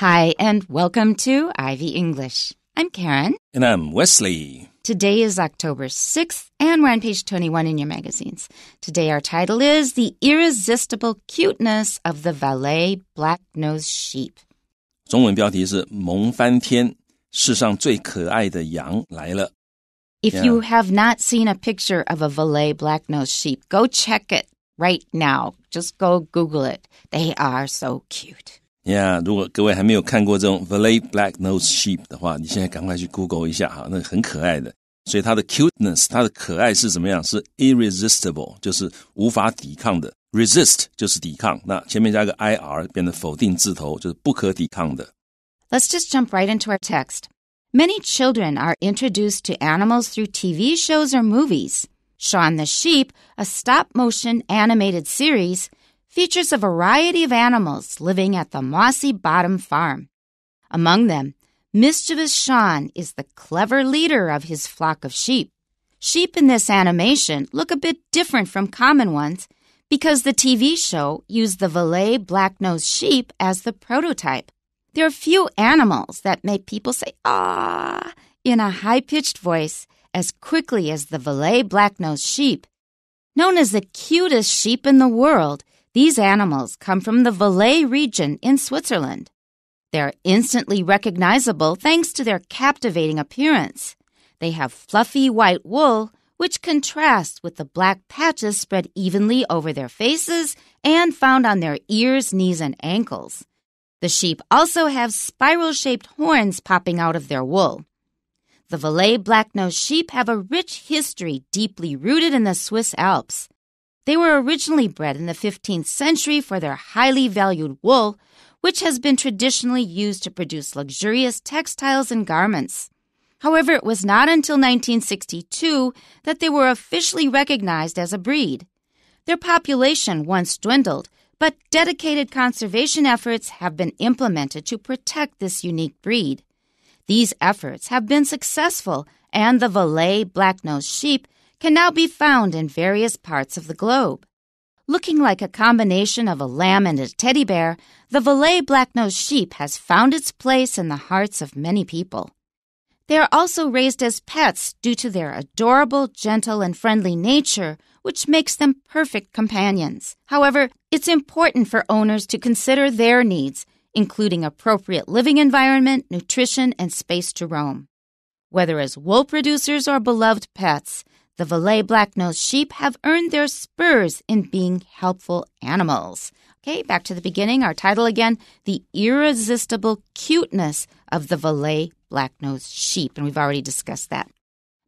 Hi, and welcome to Ivy English. I'm Karen. And I'm Wesley. Today is October 6th, and we're on page 21 in your magazines. Today, our title is The Irresistible Cuteness of the Valais Black-Nosed Sheep. 中文标题是“萌翻天，世上最可爱的羊来了”。If yeah. you have not seen a picture of a Valais black-nosed sheep, go check it right now. Just go Google it. They are so cute. 呀、yeah,，如果各位还没有看过这种 Valais Black Nose Sheep 的话，你现在赶快去 Google 一下哈，那很可爱的。所以它的 cuteness，它的可爱是怎么样？是 irresistible，就是无法抵抗的。resist 就是抵抗，那前面加个 ir 变得否定字头，就是不可抵抗的。Let's just jump right into our text. Many children are introduced to animals through TV shows or movies. Shaun the Sheep, a stop motion animated series, features a variety of animals living at the Mossy Bottom Farm. Among them, mischievous Shaun is the clever leader of his flock of sheep. Sheep in this animation look a bit different from common ones because the TV show used the Valais black-nosed sheep as the prototype. There are few animals that make people say ah in a high-pitched voice as quickly as the Valais black-nosed sheep. Known as the cutest sheep in the world, these animals come from the Valais region in Switzerland. They're instantly recognizable thanks to their captivating appearance. They have fluffy white wool, which contrasts with the black patches spread evenly over their faces and found on their ears, knees, and ankles. The sheep also have spiral shaped horns popping out of their wool. The Valais black-nosed sheep have a rich history deeply rooted in the Swiss Alps. They were originally bred in the 15th century for their highly valued wool, which has been traditionally used to produce luxurious textiles and garments. However, it was not until 1962 that they were officially recognized as a breed. Their population once dwindled, but dedicated conservation efforts have been implemented to protect this unique breed. These efforts have been successful, and the Valais black-nosed sheep can now be found in various parts of the globe. Looking like a combination of a lamb and a teddy bear, the Valais black-nosed sheep has found its place in the hearts of many people. They are also raised as pets due to their adorable, gentle, and friendly nature, which makes them perfect companions. However, it's important for owners to consider their needs, including appropriate living environment, nutrition, and space to roam. Whether as wool producers or beloved pets, the Valais black-nosed sheep have earned their spurs in being helpful animals. Okay, back to the beginning. Our title again, The Irresistible Cuteness of the Valais black-nosed sheep. And we've already discussed that.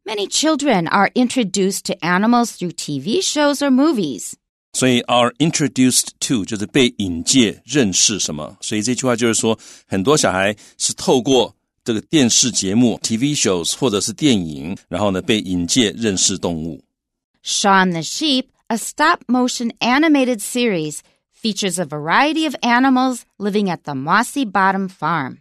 Many children are introduced to animals through TV shows or movies. 所以 are introduced to 就是被引介认识什么，所以这句话就是说，很多小孩是透过 这个电视节目 （TV shows） 或者是电影，然后呢被引介认识动物。Shaun the Sheep, a stop motion animated series, features a variety of animals living at the Mossy Bottom Farm.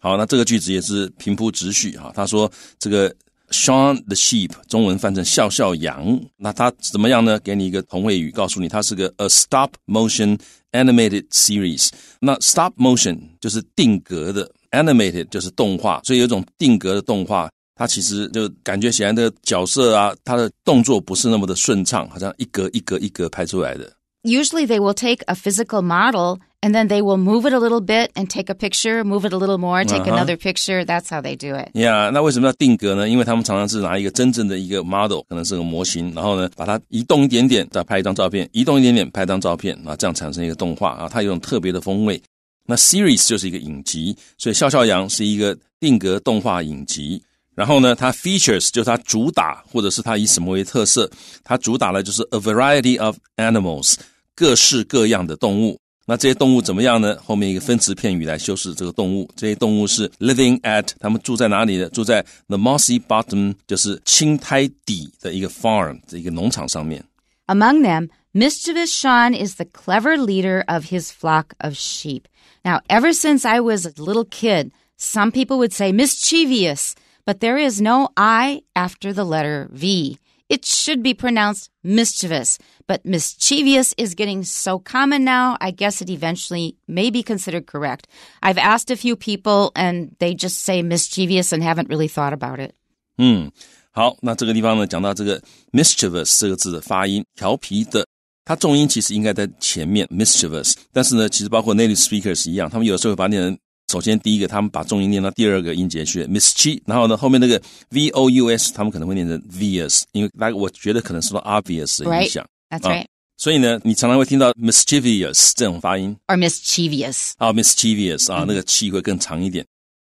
好，那这个句子也是平铺直叙哈。他说这个 Shaun the sheep，中文翻成笑笑羊，那他怎么样呢？给你一个同位语，告诉你它是个 a stop motion animated series。那 stop motion 就是定格的 ，animated 就是动画，所以有一种定格的动画。它其实就感觉起来，那个角色啊，它的动作不是那么的顺畅，好像一格一格一格拍出来的。 Usually they will take a physical model and then they will move it a little bit and take a picture, move it a little more, take Uh-huh. another picture. That's how they do it. 呀那为什么要定格呢？因为他们常常是拿一个真正的一个 model，可能是个模型，然后呢，把它移动一点点，再拍一张照片，移动一点点，拍一张照片，啊，这样产生一个动画啊，它有种特别的风味。 那 series 就是一个影集，所以《笑笑羊》是一个定格动画影集。然后呢，它 features 就是它主打，或者是它以什么为特色？它主打的就是 a variety of animals，各式各样的动物。那这些动物怎么样呢？后面一个分词片语来修饰这个动物。这些动物是 living at，他们住在哪里呢？住在 the mossy bottom，就是青苔底的一个 farm，一个农场上面。Among them, mischievous Shaun is the clever leader of his flock of sheep. Now, ever since I was a little kid, some people would say mischievous, but there is no I after the letter V. It should be pronounced mischievous, but mischievous is getting so common now, I guess it eventually may be considered correct. I've asked a few people and they just say mischievous and haven't really thought about it. 嗯，好，那这个地方呢，讲到这个 mischievous 这个字的发音，调皮的， 它重音其实应该在前面 mischievous，但是呢，其实包括 native speakers 一样，他们有的时候会把它念成。首先，第一个，他们把重音念到第二个音节去，mischief，然后呢，后面那个 v o u s，他们可能会念成 vious，因为那个我觉得可能受到 obvious 的影响。That's right. 所以呢，你常常会听到 mischievous 这种发音 Or mischievous. 啊，mischievous 啊，那个气会更长一点。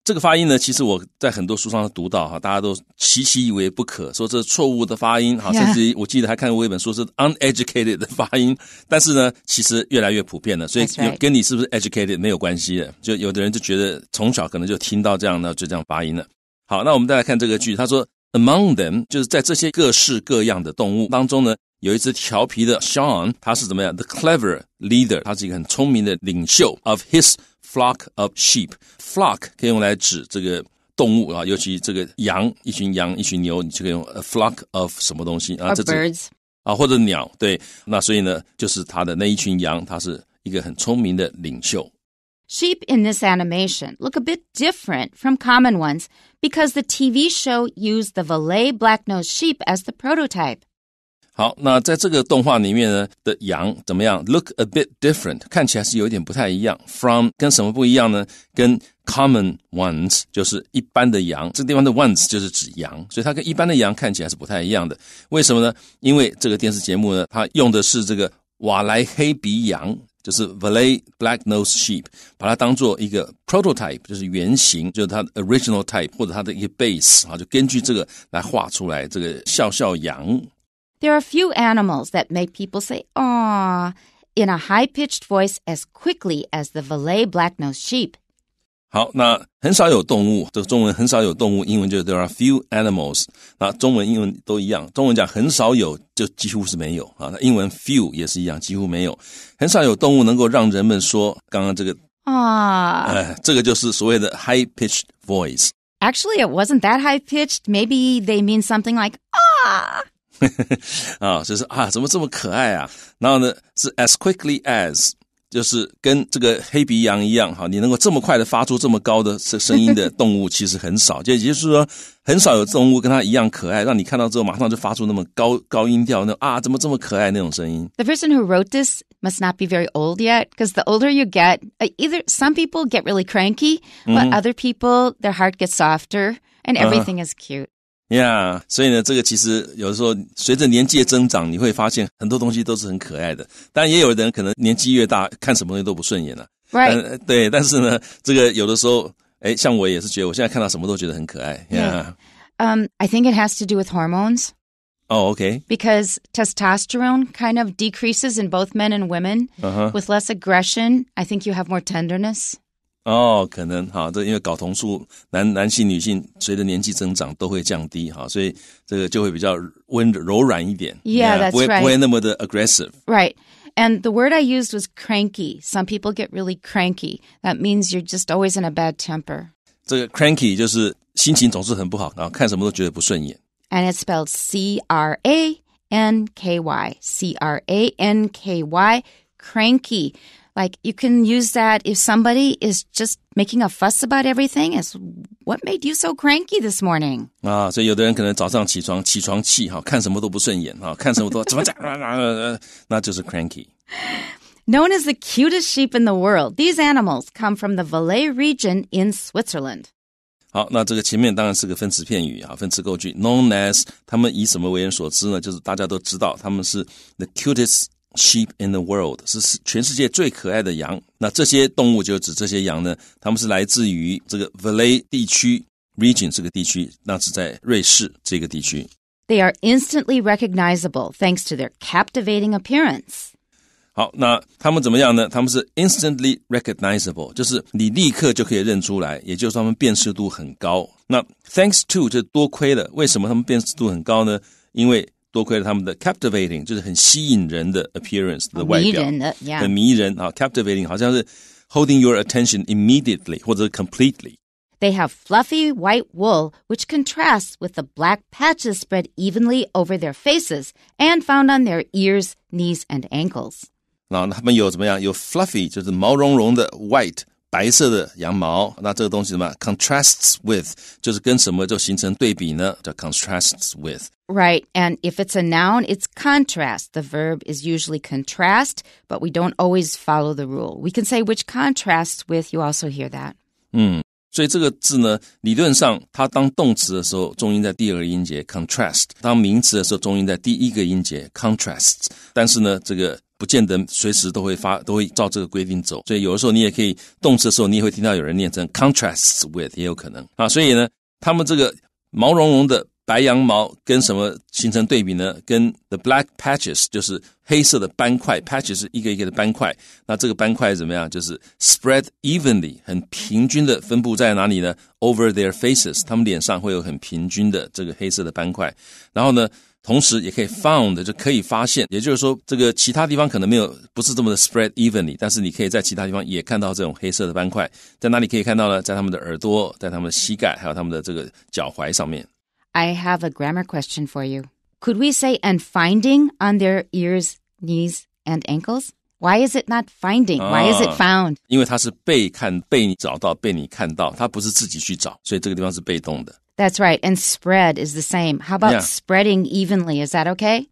这个发音呢，其实我在很多书上读到哈，大家都习习以为不可，说这是错误的发音哈，甚至于我记得还看过一本书是 uneducated 的发音，但是呢，其实越来越普遍了，所以有跟你是不是 educated 没有关系的，就有的人就觉得从小可能就听到这样呢，就这样发音了。好，那我们再来看这个句，他说 among them 就是在这些各式各样的动物当中呢，有一只调皮的 Shaun，他是怎么样？The clever leader，他是一个很聪明的领袖。Of his flock of sheep，flock flock 可以用来指这个动物啊，尤其这个羊，一群羊，一群牛，你就可以用 a flock of 什么东西啊？这 birds 啊，或者鸟，对。那所以呢，就是他的那一群羊，他是一个很聪明的领袖。Sheep in this animation look a bit different from common ones because the TV show used the Valais black-nosed sheep as the prototype. 好，那在这个动画里面呢的羊怎么样？Look a bit different，看起来是有一点不太一样。From 跟什么不一样呢？跟 common ones 就是一般的羊，这地方的 ones 就是指羊，所以它跟一般的羊看起来是不太一样的。为什么呢？因为这个电视节目呢，它用的是这个瓦莱黑鼻羊。就是 Valet Black Nose Sheep，把它当做一个 prototype，就是原型，就是它的 original type 或者它的一个 base 啊，就根据这个来画出来这个笑笑羊。There are a few animals that make people say, "Aw," in a high-pitched voice as quickly as the Valais black-nosed sheep. 好，那很少有动物，这个中文很少有动物，英文就是 there are few animals。那中文、英文都一样，中文讲很少有，就几乎是没有啊。那英文 few 也是一样，几乎没有，很少有动物能够让人们说刚刚这个， Aw. 呃，这个就是所谓的 high pitched voice。 Actually, it wasn't that high-pitched. Maybe they mean something like, "Ah." 啊，就是啊，怎么这么可爱啊？然后呢，是 as quickly as，就是跟这个黑鼻羊一样，哈，你能够这么快的发出这么高的声声音的动物，其实很少，就也就是说，很少有动物跟它一样可爱，让你看到之后马上就发出那么高高音调，那种啊，怎么这么可爱那种声音。 The person who wrote this must not be very old yet, because the older you get, uh, either some people get really cranky, but other people, their heart gets softer and everything is cute. 呀所以呢，这个其实有的时候随着年纪的增长，你会发现很多东西都是很可爱的。当然，也有的人可能年纪越大，看什么东西都不顺眼了。 Right. 但对，但是呢，这个有的时候，哎，像我也是觉得，我现在看到什么都觉得很可爱呀。 Um, I think it has to do with hormones 哦，OK， because testosterone kind of decreases in both men and women. 嗯哼， With less aggression, I think you have more tenderness. 哦，可能哈，这因为睾酮素男男性、女性随着年纪增长都会降低哈，所以这个就会比较温柔软一点 Yeah, that's 不会 right. 不会那么的 aggressive。 Right. And the word I used was cranky. Some people get really cranky. That means you're just always in a bad temper. 这个 cranky 就是心情总是很不好，然后看什么都觉得不顺眼。 And it's spelled C R A N K Y. C R A N K Y. Cranky. Like you can use that if somebody is just making a fuss about everything. Is what made you so cranky this morning? 啊，所以有的人可能早上起床起床气哈，看什么都不顺眼哈，看什么都怎么讲，那就是 cranky。 Known as the cutest sheep in the world, these animals come from the Valais region in Switzerland. 好，那这个前面当然是个分词片语啊，分词构句。Known as，他们以什么为人所知呢？就是大家都知道，他们是 the cutest sheep in the world，是全世界最可爱的羊。那这些动物就指这些羊呢，它们是来自于这个 Valais 地区 region 这个地区，那是在瑞士这个地区。 They are instantly recognizable thanks to their captivating appearance. 好，那他们怎么样呢？他们是 instantly recognizable，就是你立刻就可以认出来，也就是他们辨识度很高。那 thanks to 就多亏了，为什么他们辨识度很高呢？因为 多亏了他们的 captivating，就是很吸引人的 appearance 的外表，迷人的，yeah. 很迷人啊。captivating 好像是 holding your attention immediately 或者 completely。 They have fluffy white wool, which contrasts with the black patches spread evenly over their faces and found on their ears, knees, and ankles. 然后他们有怎么样？有 fluffy，就是毛茸茸的 white 白色的羊毛。那这个东西什么？contrasts with，就是跟什么就形成对比呢？叫 contrasts with。 Right. And if it's a noun, it's contrast. The verb is usually contrast, but we don't always follow the rule. We can say which contrasts with, you also hear that. 嗯，所以这个字呢，理论上它当动词的时候，重音在第二个音节 contrast；当名词的时候，重音在第一个音节 contrasts。但是呢，这个不见得随时都会发，都会照这个规定走。所以有的时候你也可以动词的时候，你也会听到有人念成 contrasts with，也有可能啊。所以呢，他们这个毛茸茸的 白羊毛跟什么形成对比呢？跟 the black patches 就是黑色的斑块，patches 是一个一个的斑块。那这个斑块怎么样？就是 spread evenly，很平均的分布在哪里呢？Over their faces，他们脸上会有很平均的这个黑色的斑块。然后呢，同时也可以 found 就可以发现，也就是说，这个其他地方可能没有不是这么的 spread evenly，但是你可以在其他地方也看到这种黑色的斑块。在哪里可以看到呢？在他们的耳朵，在他们的膝盖，还有他们的这个脚踝上面。I have a grammar question for you. Could we say and finding on their ears, knees, and ankles? Why is it not finding? Why is it Ah. found? 因为它是被看、被你找到、被你看到，它不是自己去找，所以这个地方是被动的。 That's right. And spread is the same. How about Yeah. spreading evenly? Is that okay?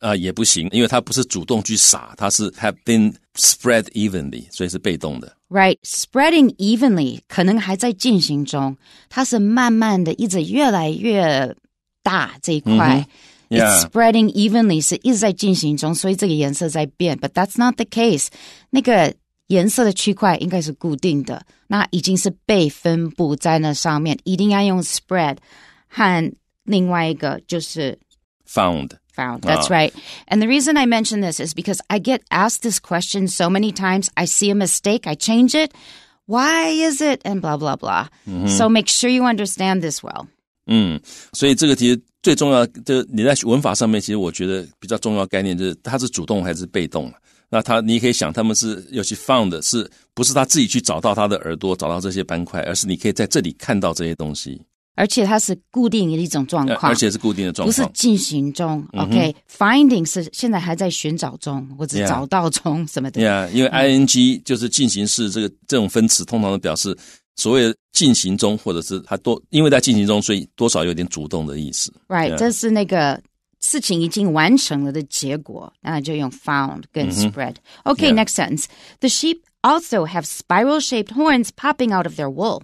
啊、也不行，因为它不是主动去撒，它是 have been spread evenly，所以是被动的。Right. Spreading evenly 可能还在进行中，它是慢慢的一直越来越大这一块。Yeah. spreading evenly 是一直在进行中，所以这个颜色在变。But that's not the case. 那个颜色的区块应该是固定的，那已经是被分布在那上面，一定要用 spread 和另外一个就是 Found，found. That's right. And the reason I mention this is because I get asked this question so many times. I see a mistake, I change it. Why is it? And blah, blah, blah. So make sure you understand this well. 嗯，所以这个其实最重要，就你在文法上面，其实我觉得比较重要的概念就是它是主动还是被动那他你可以想，他们是尤其 found 是不是他自己去找到他的耳朵，找到这些斑块，而是你可以在这里看到这些东西， 而且它是固定的一种状况，呃而且是固定的状不是况。进行中。OK，finding、是现在还在寻找中或者 Yeah 找到中什么的。 Yeah，因为 ing 就是进行式这个这种分词，通常都表示所谓的进行中，或者是它多因为在进行中，所以多少有点主动的意思。 Right，、 Yeah 这是那个事情已经完成了的结果，那就用 found 跟 spread。Okay, Yeah next sentence. The sheep also have spiral-shaped horns popping out of their wool.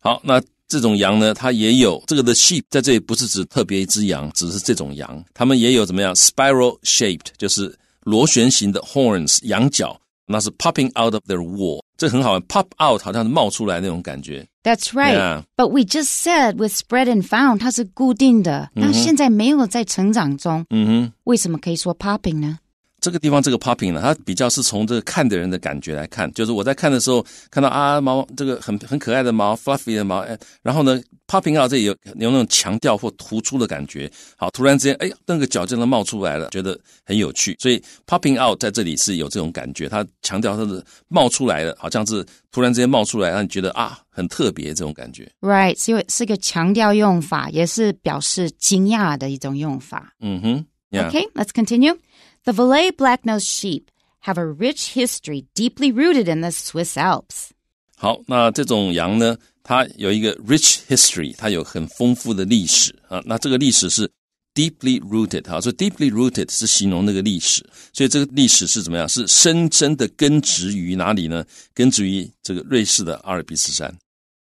好，那 这种羊呢，它也有这个的 sheep，在这里不是指特别一只羊，只是这种羊，它们也有怎么样 spiral shaped，就是螺旋形的 horns 羊角，那是 popping out of their wall，这很好玩，pop out 好像是冒出来那种感觉。That's right. Yeah. But we just said with spread and found 它是固定的，那现在没有在成长中，嗯哼。为什么可以说 popping 呢？这个地方这个 popping 呢，它比较是从这个看的人的感觉来看，就是我在看的时候看到啊毛这个很很可爱的毛 fluffy 的毛，哎，然后呢 popping out 这里有有那种强调或突出的感觉，好，突然之间哎那个脚真的冒出来了，觉得很有趣，所以 popping out 在这里是有这种感觉，它强调它是冒出来的，好像是突然之间冒出来，让你觉得啊很特别这种感觉，Right，因为是个强调用法，也是表示惊讶的一种用法。嗯哼，yeah，Okay, let's continue. The Valais black-nosed sheep have a rich history deeply rooted in the Swiss Alps. 好，那这种羊呢，它有一个 rich history，它有很丰富的历史啊。那这个历史是 deeply rooted 哈，所以 deeply rooted 是形容那个历史，所以这个历史是怎么样？是深深的根植于哪里呢？根植于这个瑞士的阿尔卑斯山。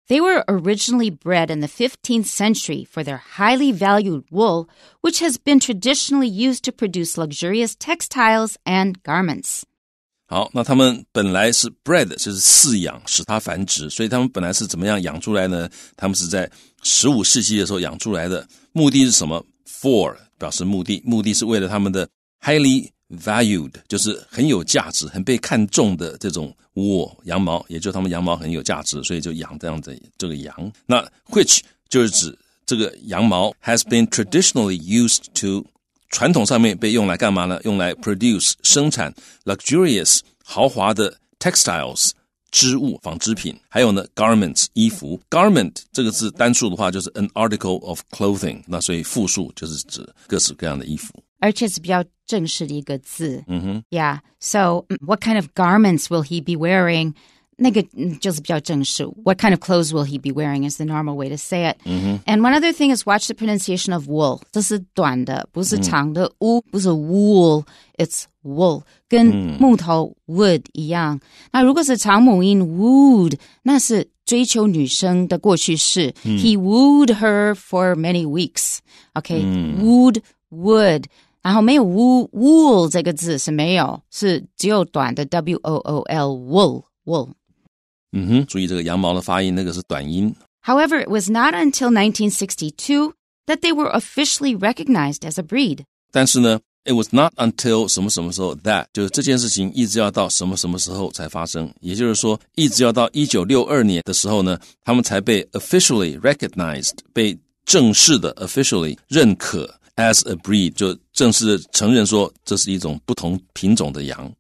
They were originally bred in the 15th century for their highly valued wool, which has been traditionally used to produce luxurious textiles and garments. 好，那他们本来是 bred，就是饲养，使它繁殖，所以他们本来是怎么样养出来呢？他们是在十五世纪的时候养出来的，目的是什么？For 表示目的，目的是为了他们的 highly valued，就是很有价值、很被看重的这种 wool 羊毛，也就他们羊毛很有价值，所以就养这样的这个羊。那 which 就是指这个羊毛 has been traditionally used to 传统上面被用来干嘛呢？用来 produce 生产 luxurious 豪华的 textiles 织物、纺织品，还有呢，garments 衣服。garment 这个字单数的话就是 an article of clothing，那所以复数就是指各式各样的衣服。而且是比较正式的一个字。嗯哼 Yeah. So, mm, what kind of garments will he be wearing? 那个嗯就是比较正式. What kind of clothes will he be wearing is the normal way to say it. And one other thing is watch the pronunciation of wool. 这是短的，不是长的。乌不是 wool, it's wool，跟木头 wood 一样。那如果是长母音 wood，那是追求女生的过去式。He wooed her for many weeks. Okay, wooed would. 然后没有 wool wool 这个字是没有，是只有短的 w o o l wool wool。嗯哼，注意这个羊毛的发音，那个是短音。However, it was not until 1962 that they were officially recognized as a breed. 但是呢，it was not until 什么什么时候 that 就是这件事情一直要到什么什么时候才发生，也就是说，一直要到一九六二年的时候呢，他们才被 officially recognized 被正式的 officially 认可 as a breed，就正式的承认说这是一种不同品种的羊。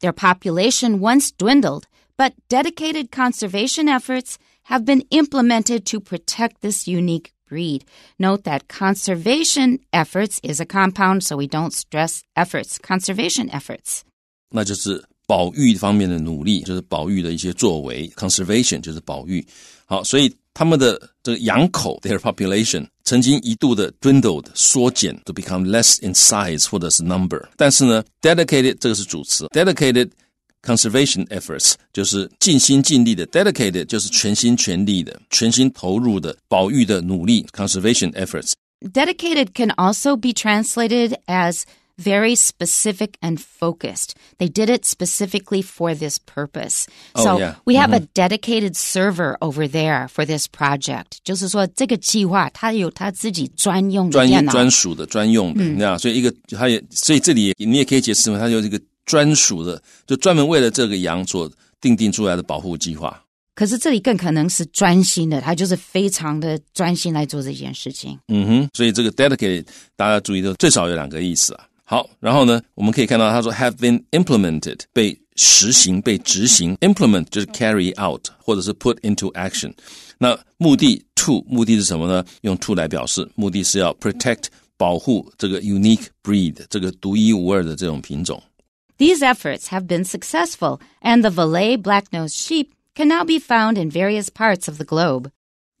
Their population once dwindled, but dedicated conservation efforts have been implemented to protect this unique breed. Note that conservation efforts is a compound, so we don't stress efforts. Conservation efforts. 那就是保育方面的努力，就是保育的一些作为，conservation 就是保育。好，所以他们的这个羊口 their population 曾经一度的 dwindled 缩减，to become less in size 或者是 number。但是呢，dedicated 这个是主词，dedicated conservation efforts 就是尽心尽力的，dedicated 就是全心全力的、全心投入的保育的努力，conservation efforts。 Dedicated can also be translated as very specific and focused. They did it specifically for this purpose. Oh, so yeah. we have a dedicated server over there for this project. 就是说这个计划它有它自己专用的专电脑。专属的、专用的，那、所以一个它也，所以这里也你也可以解释成它就是一个专属的，就专门为了这个羊所定定出来的保护计划。可是这里更可能是专心的，他就是非常的专心来做这件事情。嗯哼，所以这个 dedicated 大家注意到最少有两个意思啊。 好，然后呢，我们可以看到他说 have been implemented 被实行、被执行，implement 就是 carry out 或者是 put into action。那目的 to 目的是什么呢？用 to 来表示，目的是要 protect 保护这个 unique breed 这个独一无二的这种品种。 These efforts have been successful, and the Valais black-nosed sheep can now be found in various parts of the globe.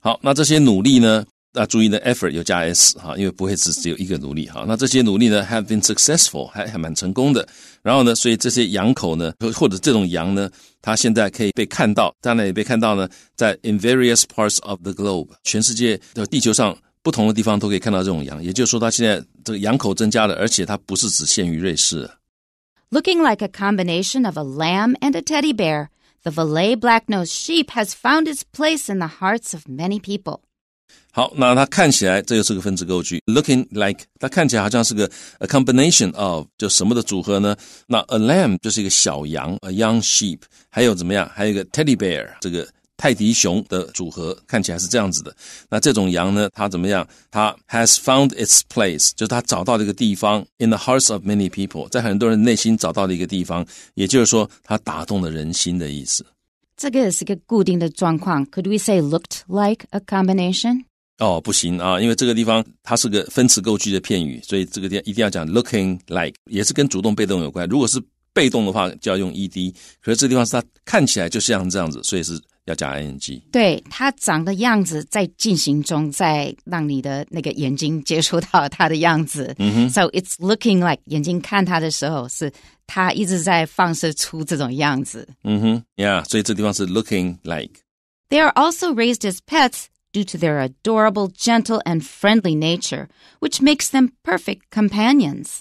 好，那这些努力呢？ 啊，注意呢，effort 有加 s 哈，因为不会只只有一个努力哈。那这些努力呢，have been successful，还还蛮成功的。然后呢，所以这些羊口呢，或或者这种羊呢，它现在可以被看到，当然也被看到呢，在 in various parts of the globe，全世界的地球上不同的地方都可以看到这种羊。也就是说，它现在这个羊口增加了，而且它不是只限于瑞士了。 Looking like a combination of a lamb and a teddy bear, the Valais black-nosed sheep has found its place in the hearts of many people. 好，那它看起来这又是个分词构句，looking like 它看起来好像是个 a combination of 就什么的组合呢？那 a lamb 就是一个小羊，a young sheep，还有怎么样？还有一个 teddy bear 这个泰迪熊的组合，看起来是这样子的。那这种羊呢，它怎么样？它 has found its place，就是它找到了一个地方，in the hearts of many people，在很多人内心找到了一个地方，也就是说，它打动了人心的意思。这个是个固定的状况. Could we say looked like a combination? 哦，不行啊，因为这个地方它是个分词构句的片语，所以这个地方一定要讲 looking like，也是跟主动被动有关。如果是被动的话，就要用 ed，可是这地方是它看起来就像这样子，所以是要加 ing。对，它长的样子在进行中，在让你的那个眼睛接触到它的样子。嗯哼 So it's looking like 眼睛看它的时候，是它一直在放射出这种样子。嗯哼，yeah，所以这地方是 looking like。They are also raised as pets due to their adorable, gentle, and friendly nature, which makes them perfect companions.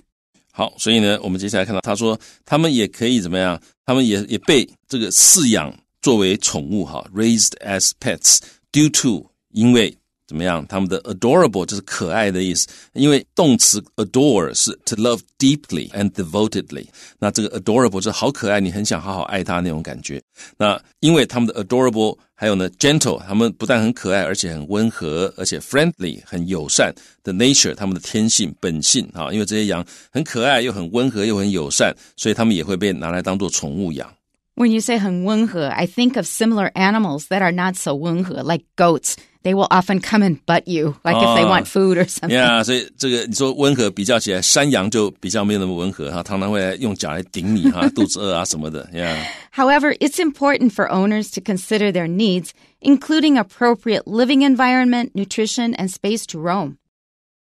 好，所以呢，我们接下来看到他说，他们也可以怎么样？他们也也被这个饲养作为宠物哈，raised as pets due to 因为 怎么样？他们的 adorable 就是可爱的意思，因为动词 adore 是 to love deeply and devotedly。那这个 adorable 就是好可爱，你很想好好爱它那种感觉。那因为他们的 adorable 还有呢 gentle，他们不但很可爱，而且很温和，而且 friendly 很友善的 nature，他们的天性本性啊。因为这些羊很可爱，又很温和，又很友善，所以他们也会被拿来当做宠物养。When you say 很温和, I think of similar animals that are not so 温和, like goats. They will often come and butt you, like if they want food or something. Yeah，所以这个你说温和比较起来，山羊就比较没有那么温和哈，常常会来用脚来顶你哈，肚子饿啊什么的。Yeah. However, it's important for owners to consider their needs, including appropriate living environment, nutrition, and space to roam.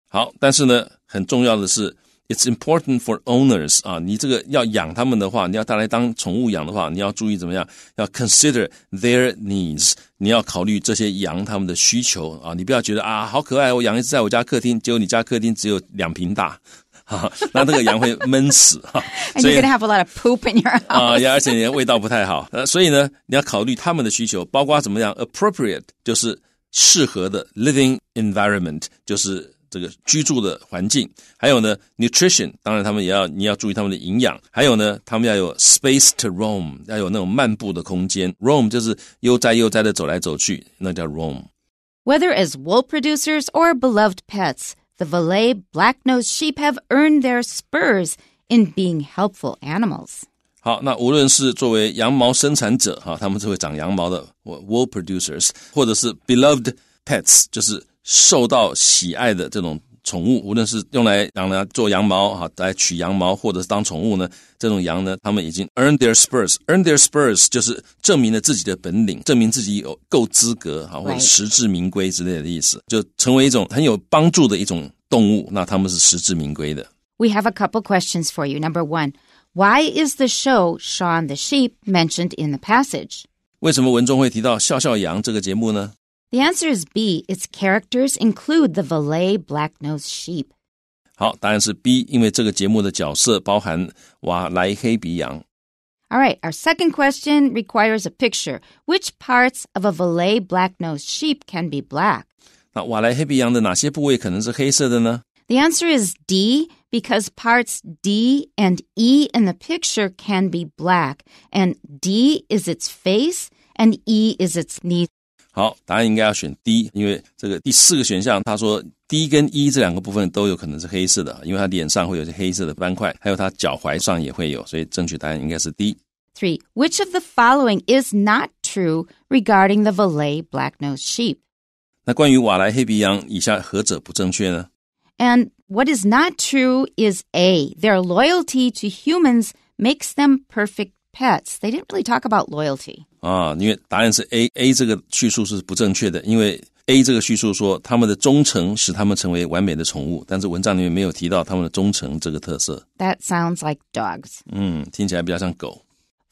好，但是呢，很重要的是。 It's important for owners 啊，你这个要养他们的话，你要带来当宠物养的话，你要注意怎么样？要 consider their needs，你要考虑这些羊他们的需求啊，你不要觉得啊好可爱，我养一只在我家客厅，结果你家客厅只有两平大，哈，那这个羊会闷死哈。And you're gonna have a lot of poop in your house 啊，而且你味道不太好，呃，所以呢，你要考虑他们的需求，包括怎么样 appropriate 就是适合的 living environment 就是。 这个居住的环境，还有呢，nutrition，当然他们也要你要注意他们的营养，还有呢，他们要有 space to roam，要有那种漫步的空间，roam 就是悠哉悠哉的走来走去，那叫 roam。Whether as wool producers or beloved pets, the Valais black-nosed sheep have earned their spurs in being helpful animals. 好，那无论是作为羊毛生产者哈，他们是会长羊毛的 wool producers，或者是 beloved pets，就是 受到喜爱的这种宠物，无论是用来养来做羊毛哈，来取羊毛，或者是当宠物呢，这种羊呢，他们已经 earn their spurs。earn their spurs 就是证明了自己的本领，证明自己有够资格哈，或者实至名归之类的意思，就成为一种很有帮助的一种动物。那他们是实至名归的。We have a couple questions for you. Number one, why is the show Shaun the Sheep mentioned in the passage? 为什么文中会提到笑笑羊这个节目呢 ？the answer is B. Its characters include the Valais black-nosed sheep. 好，答案是 B，因为这个节目的角色包含瓦莱黑鼻羊。All right, our second question requires a picture. Which parts of a Valais black-nosed sheep can be black? 那瓦莱黑鼻羊的哪些部位可能是黑色的呢？The answer is D because parts D and E in the picture can be black, and D is its face and E is its knee. 好，答案应该要选 D，因为这个第四个选项，他说 D 跟 E 这两个部分都有可能是黑色的，因为他脸上会有些黑色的斑块，还有他脚踝上也会有，所以正确答案应该是 D。Three. Which of the following is not true regarding the Valais black-nosed sheep? 那关于瓦莱黑鼻羊，以下何者不正确呢？And what is not true is A. Their loyalty to humans makes them perfect pets. They didn't really talk about loyalty. 啊，因为答案是 A，A 这个叙述是不正确的，因为 A 这个叙述说他们的忠诚使他们成为完美的宠物，但是文章里面没有提到他们的忠诚这个特色。That sounds like dogs. 嗯，听起来比较像狗。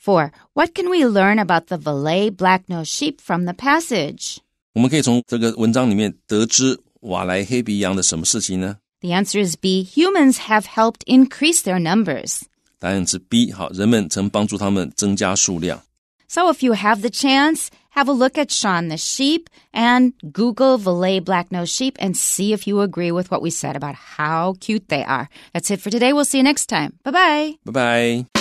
Four. What can we learn about the Valais black-nosed sheep from the passage? 我们可以从这个文章里面得知瓦莱黑鼻羊的什么事情呢？The answer is B. Humans have helped increase their numbers. 答案是 B。好，人们曾帮助他们增加数量。 So if you have the chance, have a look at Shaun the sheep and Google Valais black-nosed sheep and see if you agree with what we said about how cute they are. That's it for today. We'll see you next time. Bye-bye. Bye-bye.